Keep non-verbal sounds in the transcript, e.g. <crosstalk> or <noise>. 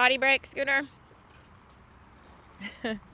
Potty break, Scooter? <laughs>